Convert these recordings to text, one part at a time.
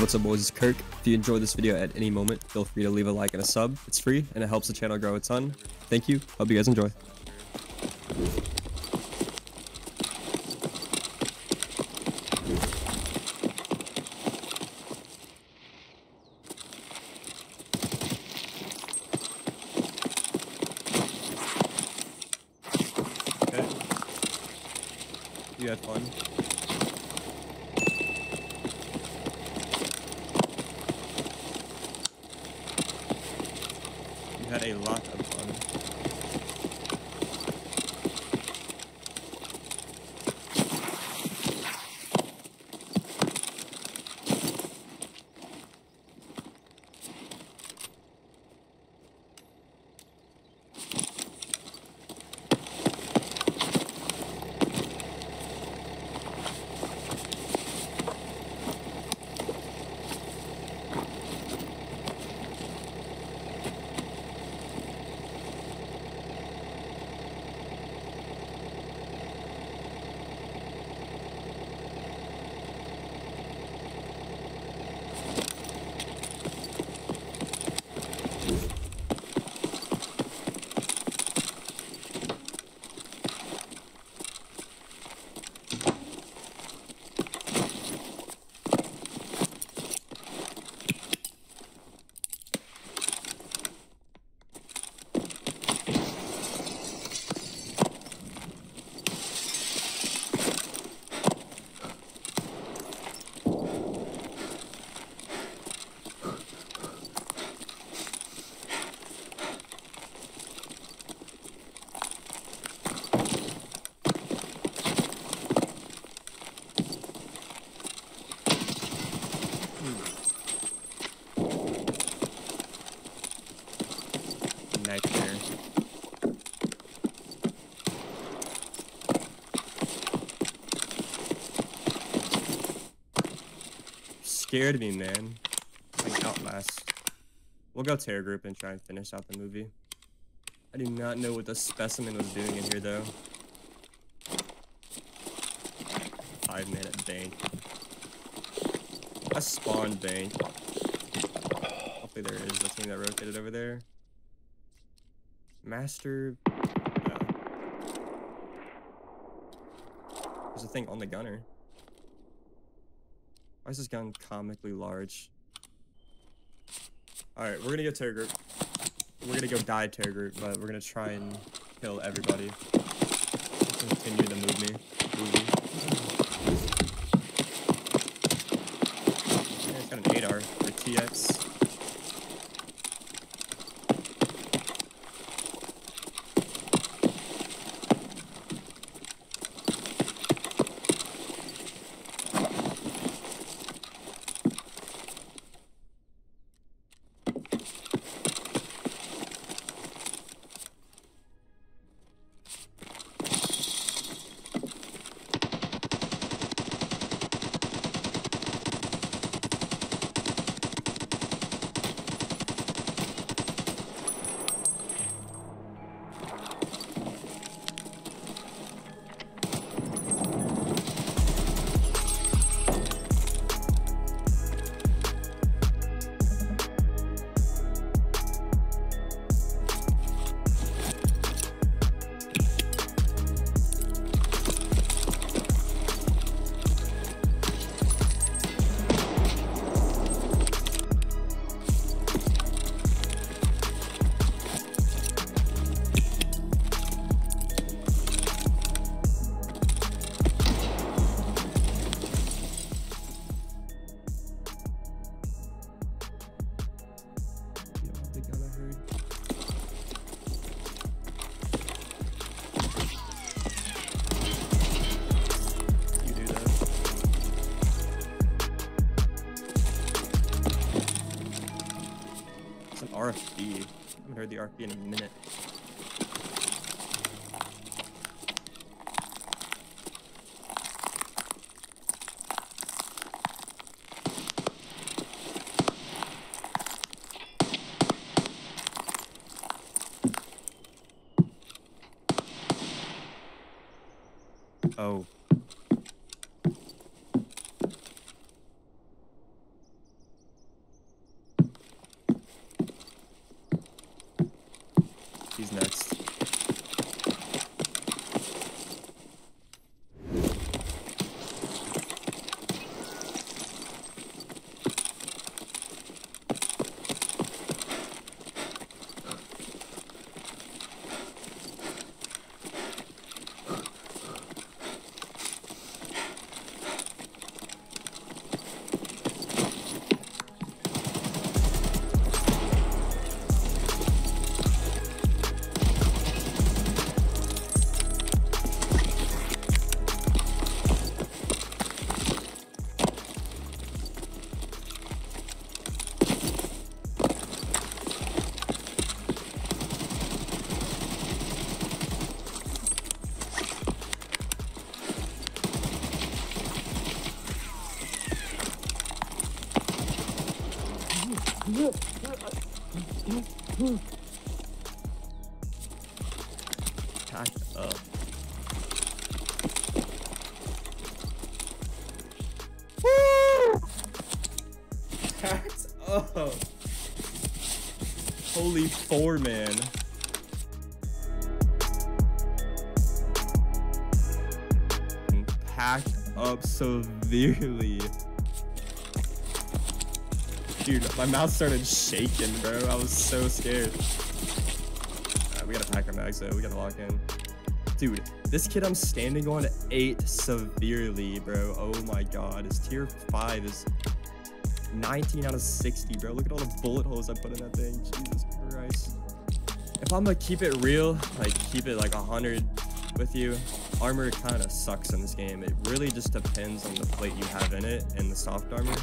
what's up boys, it's Kearq. If you enjoyed this video at any moment, feel free to leave a like and a sub. It's free, and it helps the channel grow a ton. Thank you, hope you guys enjoy. Okay. You had fun. You had a lot Scared me, man. Like Outlast. We'll go terror group and try and finish out the movie. I do not know what the specimen was doing in here, though. Five minute bank. A spawn bank. Hopefully there is a thing that rotated over there. Master. There's a thing on the gunner. Why is this gun comically large? Alright, we're gonna go terror group. We're gonna go die terror group, but we're gonna try and kill everybody. Continue the movie. movie. RFB. I haven't heard the RFB in a minute. Packed up. Up. Holy four, man. Packed up severely. Dude, my mouth started shaking, bro. I was so scared. Alright, we gotta pack our mags though. We gotta lock in. Dude, this kid I'm standing on ate severely, bro. Oh my god. His tier 5 is 19 out of 60, bro. Look at all the bullet holes I put in that thing. Jesus Christ. If I'm gonna keep it real, like keep it like 100 with you, armor kind of sucks in this game. It really just depends on the plate you have in it and the soft armor.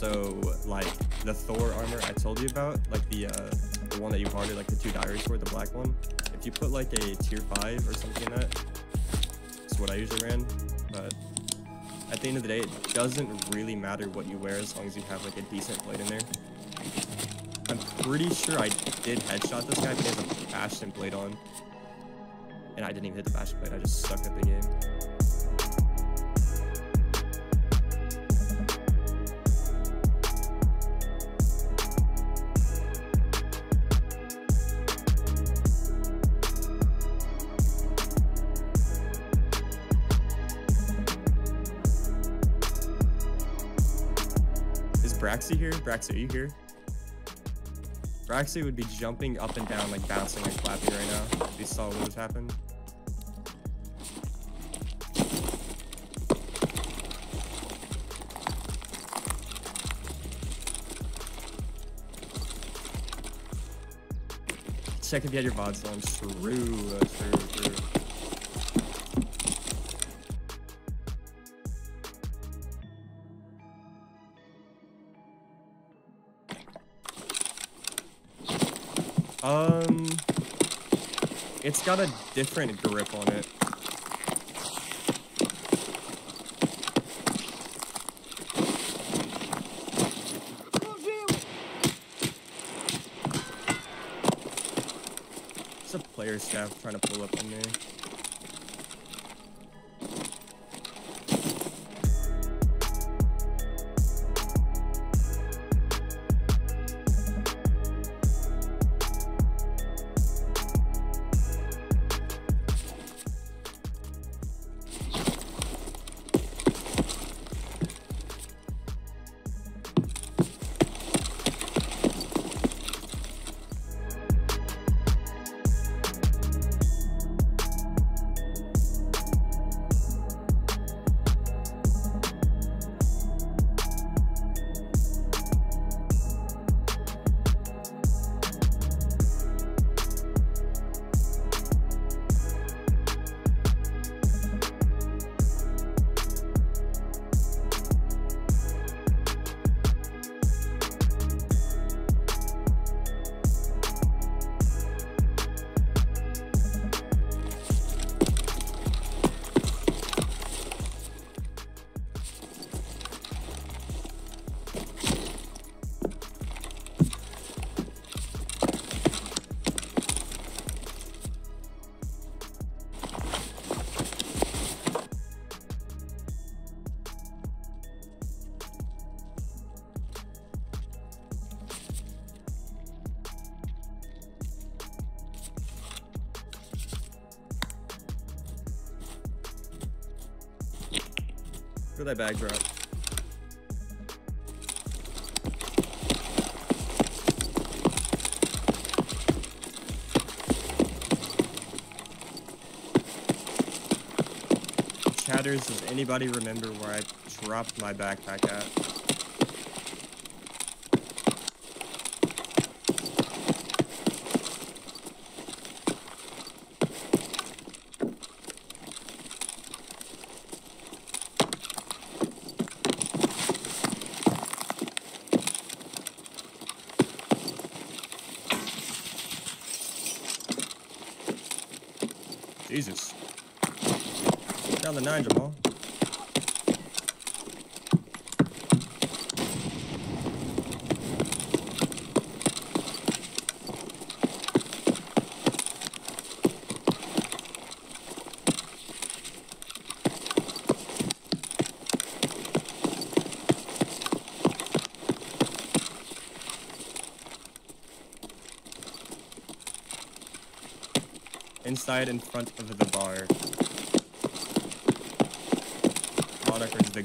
So like the Thor armor I told you about, like the uh, the one that you hearted, like the two diaries for, the black one. If you put like a tier five or something in that, that's what I usually ran. But at the end of the day, it doesn't really matter what you wear as long as you have like a decent plate in there. I'm pretty sure I did headshot this guy, but he has a plate on. And I didn't even hit the Bastion plate, I just sucked at the game. Braxy here? Braxy, are you here? Braxy would be jumping up and down, like bouncing and clapping right now. If he saw what was happened. Check if you had your VODs on. True, true, true. It's got a different grip on it. It's a player staff trying to pull up on me. For that bag drop. Chatters, does anybody remember where I dropped my backpack at? Jesus. Down the nine, Jamal. Inside in front of the bar. Moniker's the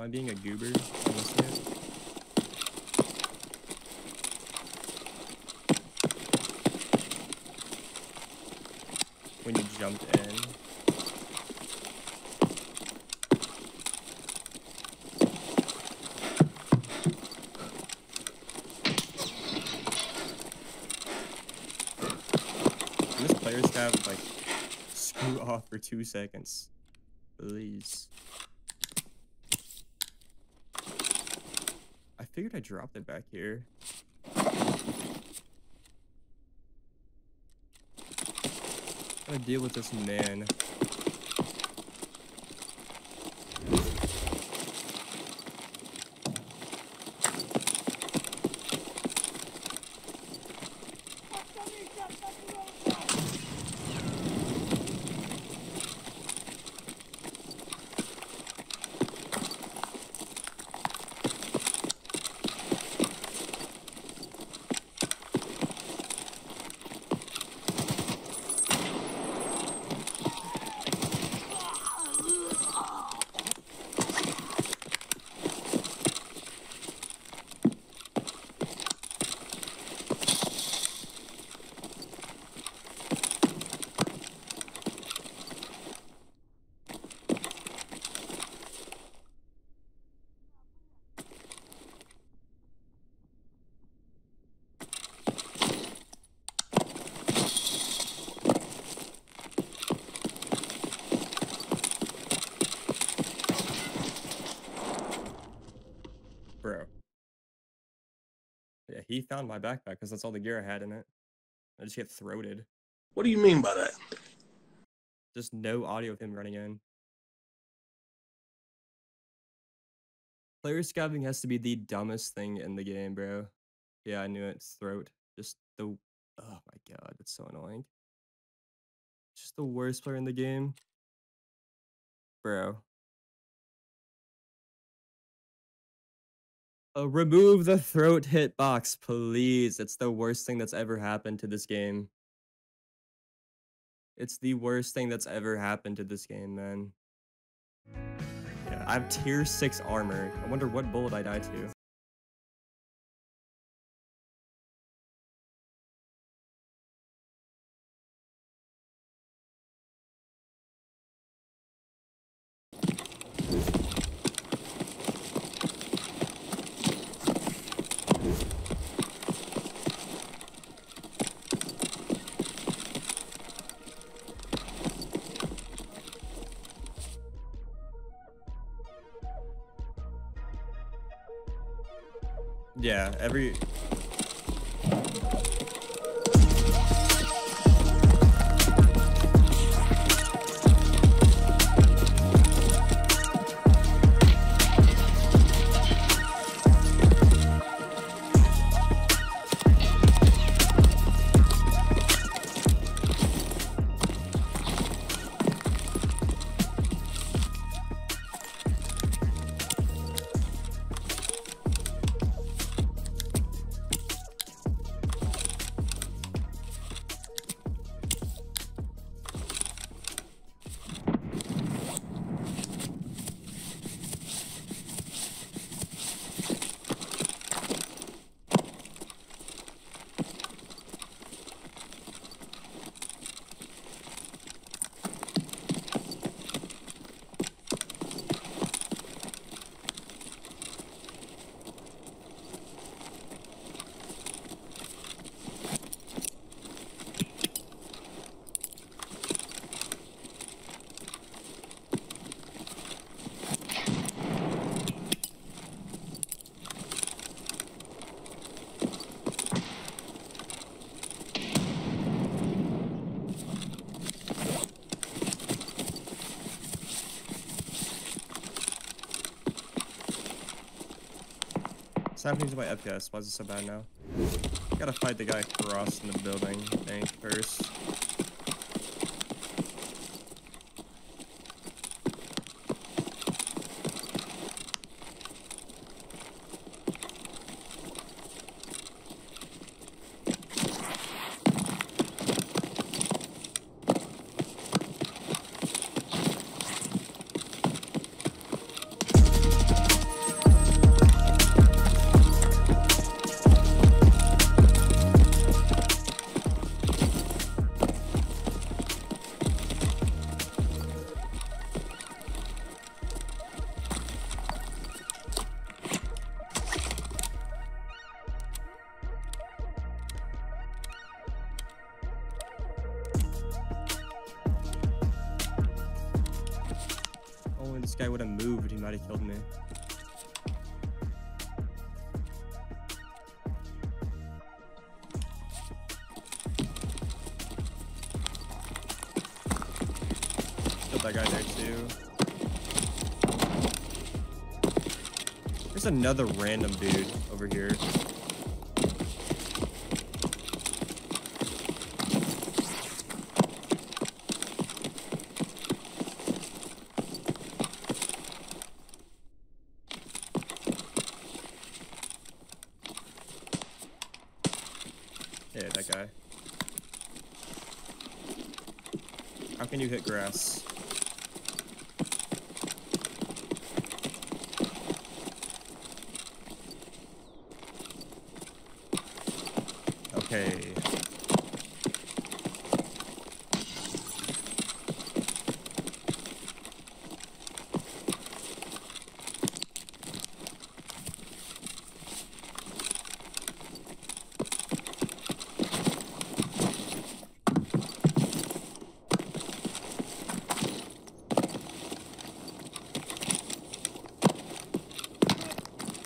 I being a goober? Am I missing it? when you jumped in. Can this player have like screw off for two seconds? Please. I figured I dropped it back here. Gotta deal with this man. Bro. Yeah, he found my backpack because that's all the gear I had in it. I just get throated. What do you mean by that? Just no audio of him running in. Player scavenging has to be the dumbest thing in the game, bro. Yeah, I knew it. Throat. Just the. Oh my god, it's so annoying. Just the worst player in the game. Bro. Uh, remove the throat hitbox, please. It's the worst thing that's ever happened to this game. It's the worst thing that's ever happened to this game, man. Yeah, I have tier 6 armor. I wonder what bullet I die to. Yeah, every Happening to my FPS? Why is it so bad now? Gotta fight the guy across in the building, I think, first. This guy would have moved, he might have killed me. Killed that guy there too. There's another random dude over here. Yeah, that guy. How can you hit grass? Okay.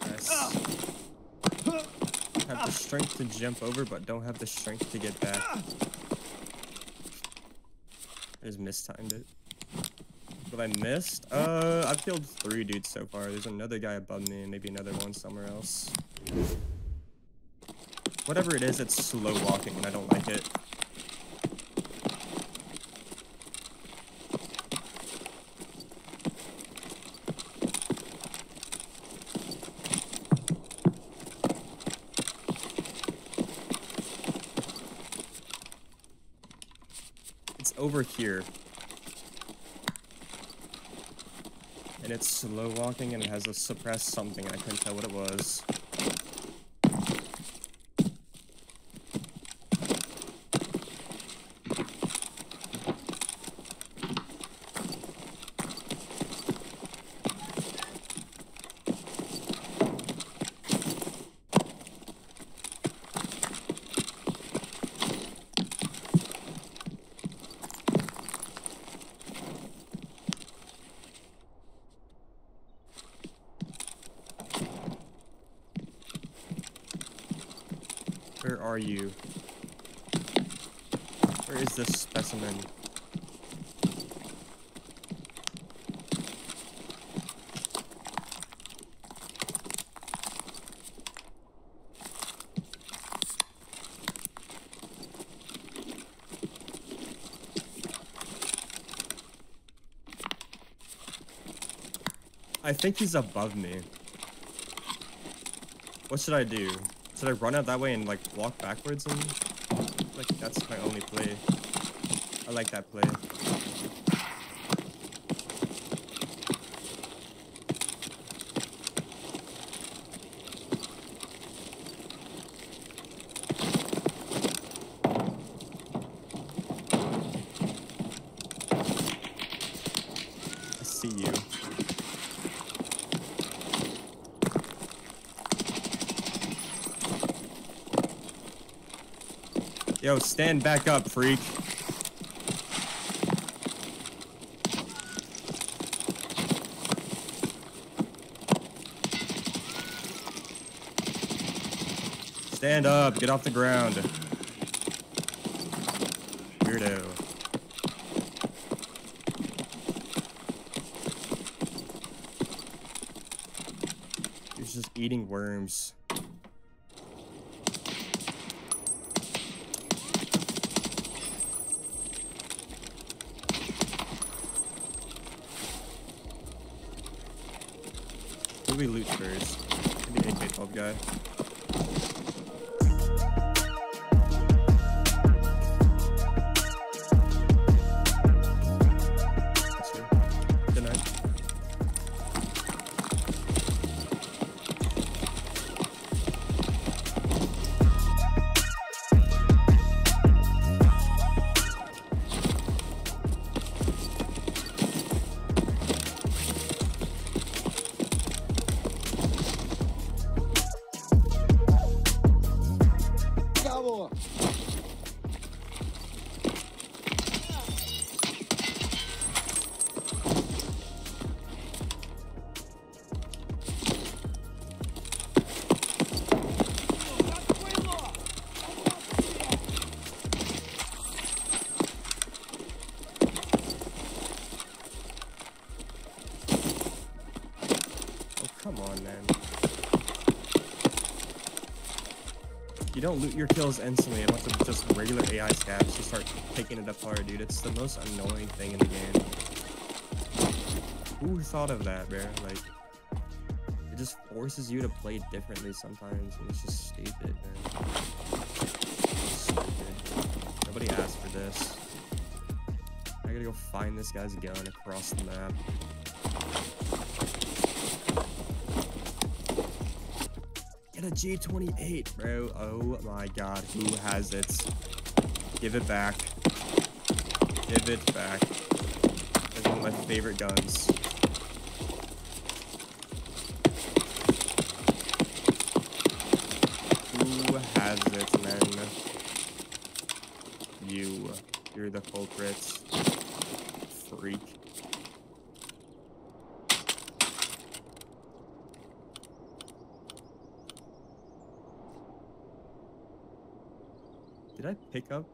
Nice. Have the strength to jump over, but don't have the strength to get back. I just mistimed it. What I missed? Uh, I've killed three dudes so far. There's another guy above me and maybe another one somewhere else. Whatever it is, it's slow walking and I don't like it. It's over here. And it's slow walking and it has a suppressed something. and I couldn't tell what it was. Where are you? Where is this specimen? I think he's above me. What should I do? Should I run out that way and like walk backwards and like that's my only play. I like that play. I see you. Stand back up, freak. Stand up, get off the ground. Weirdo. He's just eating worms. We loot first? Maybe AK-12 guy. Don't loot your kills instantly unless it's just regular AI scavs. to start picking it apart, dude. It's the most annoying thing in the game. Who thought of that, bro? Like, it just forces you to play differently sometimes, and it's just stupid, man. Stupid. Nobody asked for this. I gotta go find this guy's gun across the map. Get a G28, bro. Oh my god, who has it? Give it back. Give it back. That's one of my favorite guns. Who has it, man? You. You're the culprit. Freak. Did I pick up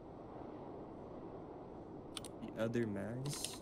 the other mags?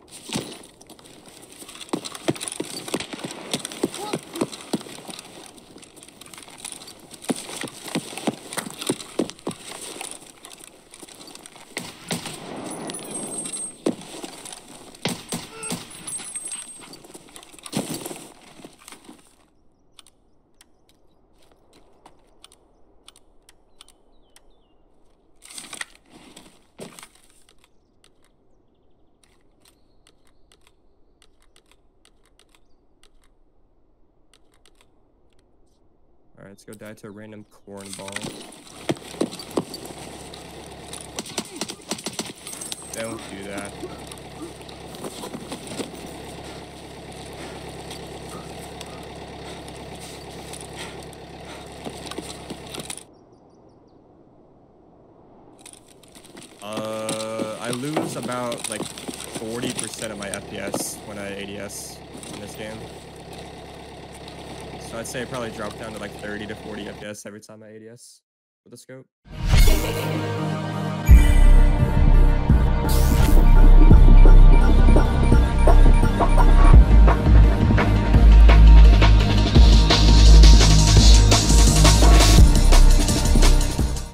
Let's go die to a random cornball. Don't do that. Uh, I lose about like 40% of my FPS when I ADS in this game. So I'd say I probably drop down to like 30 to 40 FPS every time I ADS with the scope.